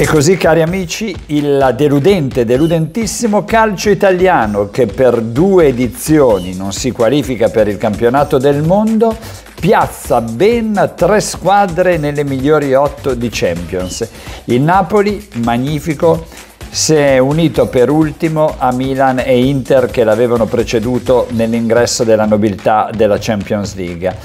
E così cari amici, il deludente, deludentissimo calcio italiano che per due edizioni non si qualifica per il campionato del mondo piazza ben tre squadre nelle migliori otto di Champions. Il Napoli, magnifico, si è unito per ultimo a Milan e Inter che l'avevano preceduto nell'ingresso della nobiltà della Champions League.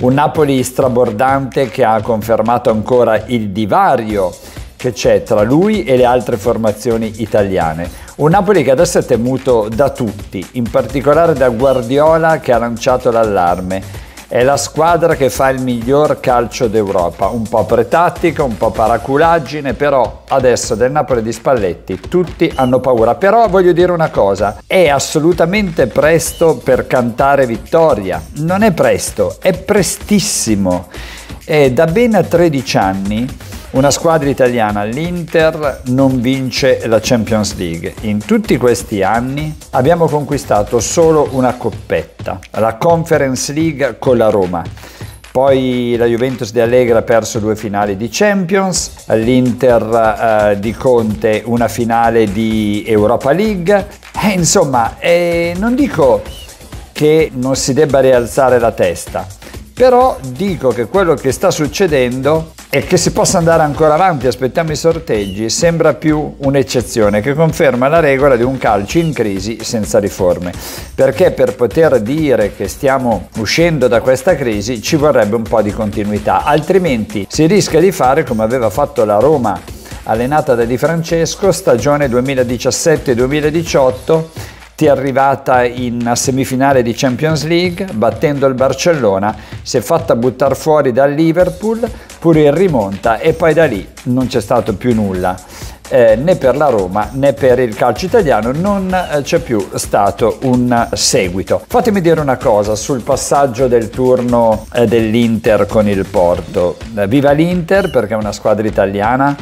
Un Napoli strabordante che ha confermato ancora il divario che c'è tra lui e le altre formazioni italiane. Un Napoli che adesso è temuto da tutti, in particolare da Guardiola che ha lanciato l'allarme. È la squadra che fa il miglior calcio d'Europa, un po' pretattica, un po' paraculaggine, però adesso del Napoli di Spalletti tutti hanno paura. Però voglio dire una cosa, è assolutamente presto per cantare vittoria. Non è presto, è prestissimo. È da ben 13 anni una squadra italiana, l'Inter, non vince la Champions League. In tutti questi anni abbiamo conquistato solo una coppetta, la Conference League con la Roma. Poi la Juventus di Allegra ha perso due finali di Champions, l'Inter eh, di Conte una finale di Europa League. Eh, insomma, eh, non dico che non si debba rialzare la testa, però dico che quello che sta succedendo e che si possa andare ancora avanti, aspettiamo i sorteggi, sembra più un'eccezione che conferma la regola di un calcio in crisi senza riforme. Perché per poter dire che stiamo uscendo da questa crisi ci vorrebbe un po' di continuità, altrimenti si rischia di fare come aveva fatto la Roma allenata da Di Francesco stagione 2017-2018 è arrivata in semifinale di Champions League battendo il Barcellona, si è fatta buttare fuori dal Liverpool, pure in rimonta e poi da lì non c'è stato più nulla. Eh, né per la Roma né per il calcio italiano non eh, c'è più stato un seguito. Fatemi dire una cosa sul passaggio del turno eh, dell'Inter con il Porto. Viva l'Inter perché è una squadra italiana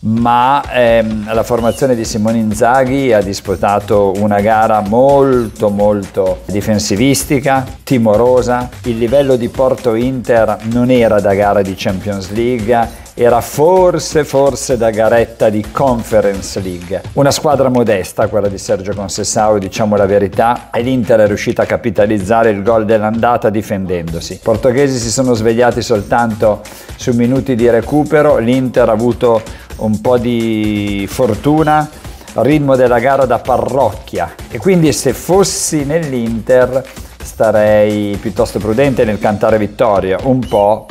ma ehm, la formazione di Simone Inzaghi ha disputato una gara molto molto difensivistica, timorosa, il livello di Porto Inter non era da gara di Champions League, era forse forse da garetta di Conference League. Una squadra modesta, quella di Sergio Consessao, diciamo la verità, e l'Inter è riuscita a capitalizzare il gol dell'andata difendendosi. I portoghesi si sono svegliati soltanto su minuti di recupero, l'Inter ha avuto un po' di fortuna, ritmo della gara da parrocchia e quindi se fossi nell'Inter starei piuttosto prudente nel cantare vittoria, un po'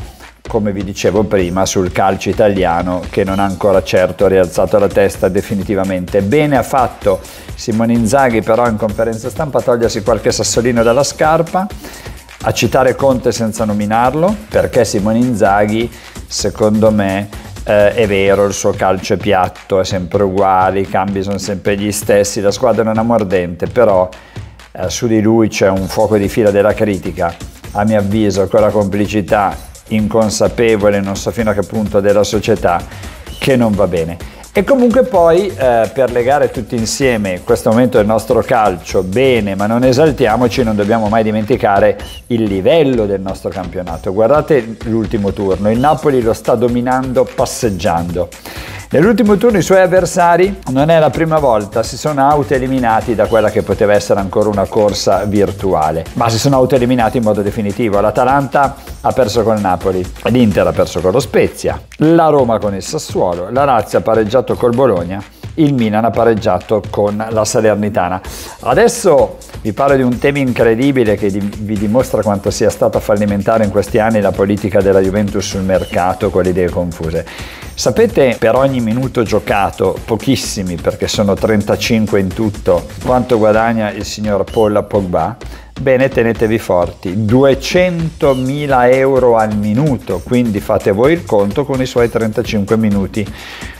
come vi dicevo prima sul calcio italiano che non ha ancora certo rialzato la testa definitivamente. Bene ha fatto Simone Inzaghi però in conferenza stampa a togliersi qualche sassolino dalla scarpa, a citare Conte senza nominarlo, perché Simone Inzaghi secondo me eh, è vero, il suo calcio è piatto, è sempre uguale, i cambi sono sempre gli stessi, la squadra non è mordente, però eh, su di lui c'è un fuoco di fila della critica, a mio avviso, con la complicità inconsapevole, non so fino a che punto, della società, che non va bene. E comunque poi eh, per legare tutti insieme questo momento del nostro calcio bene, ma non esaltiamoci, non dobbiamo mai dimenticare il livello del nostro campionato. Guardate l'ultimo turno, il Napoli lo sta dominando passeggiando. Nell'ultimo turno i suoi avversari non è la prima volta, si sono autoeliminati da quella che poteva essere ancora una corsa virtuale, ma si sono autoeliminati in modo definitivo. L'Atalanta ha perso con il Napoli, l'Inter ha perso con lo Spezia, la Roma con il Sassuolo, la Lazio ha pareggiato col Bologna, il Milan ha pareggiato con la Salernitana. Adesso vi parlo di un tema incredibile che vi dimostra quanto sia stata fallimentare in questi anni la politica della Juventus sul mercato con le idee confuse. Sapete per ogni minuto giocato, pochissimi perché sono 35 in tutto, quanto guadagna il signor Paul Pogba? Bene, tenetevi forti, 200.000 euro al minuto, quindi fate voi il conto con i suoi 35 minuti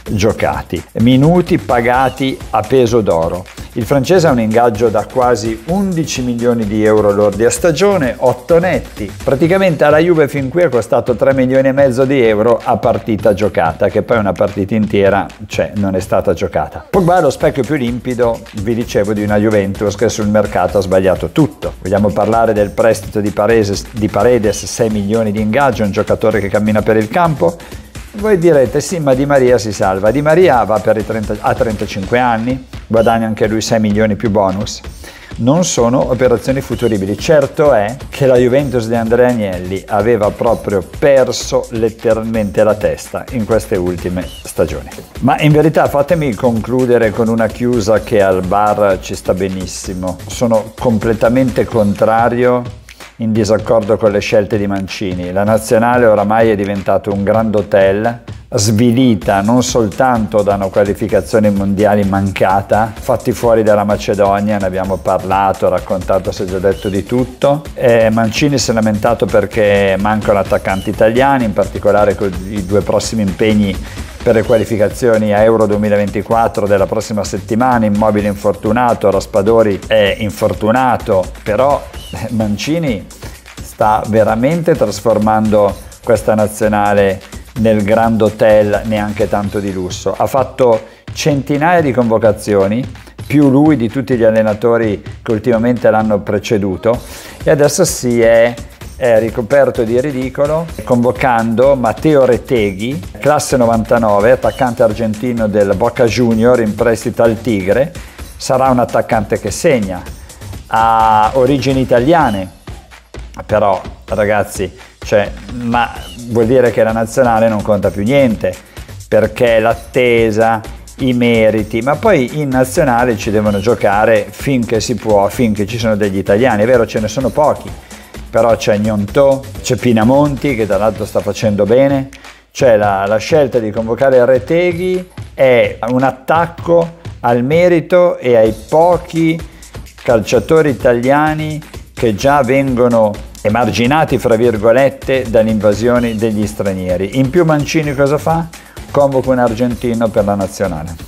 giocati, minuti pagati a peso d'oro. Il francese ha un ingaggio da quasi 11 milioni di euro lordi a stagione, 8 netti. Praticamente alla Juve fin qui è costato 3 milioni e mezzo di euro a partita giocata, che poi una partita intera cioè, non è stata giocata. Pogba è lo specchio più limpido, vi dicevo, di una Juventus che sul mercato ha sbagliato tutto. Vogliamo parlare del prestito di Paredes, di Paredes 6 milioni di ingaggio, un giocatore che cammina per il campo? Voi direte sì, ma Di Maria si salva. Di Maria va i 30, a 35 anni, guadagna anche lui 6 milioni più bonus. Non sono operazioni futuribili. Certo è che la Juventus di Andrea Agnelli aveva proprio perso letteralmente la testa in queste ultime stagioni. Ma in verità fatemi concludere con una chiusa che al bar ci sta benissimo. Sono completamente contrario in disaccordo con le scelte di Mancini. La nazionale oramai è diventato un grand hotel svilita non soltanto da una qualificazione mondiale mancata, fatti fuori dalla Macedonia, ne abbiamo parlato, raccontato, si è già detto di tutto. E Mancini si è lamentato perché mancano attaccanti italiani, in particolare con i due prossimi impegni per le qualificazioni a Euro 2024 della prossima settimana, Immobile infortunato, Raspadori è infortunato, però Mancini sta veramente trasformando questa nazionale nel Grand Hotel neanche tanto di lusso. Ha fatto centinaia di convocazioni, più lui di tutti gli allenatori che ultimamente l'hanno preceduto e adesso si è è ricoperto di ridicolo convocando Matteo Reteghi, classe 99, attaccante argentino del Boca Junior in prestito al Tigre. Sarà un attaccante che segna, ha origini italiane, però ragazzi, cioè, ma vuol dire che la nazionale non conta più niente, perché l'attesa, i meriti, ma poi in nazionale ci devono giocare finché si può, finché ci sono degli italiani, è vero ce ne sono pochi, però c'è Gnonto, c'è Pinamonti che tra l'altro sta facendo bene, c'è la, la scelta di convocare Reteghi, è un attacco al merito e ai pochi calciatori italiani che già vengono emarginati, fra virgolette, dalle invasioni degli stranieri. In più Mancini cosa fa? Convoca un argentino per la nazionale.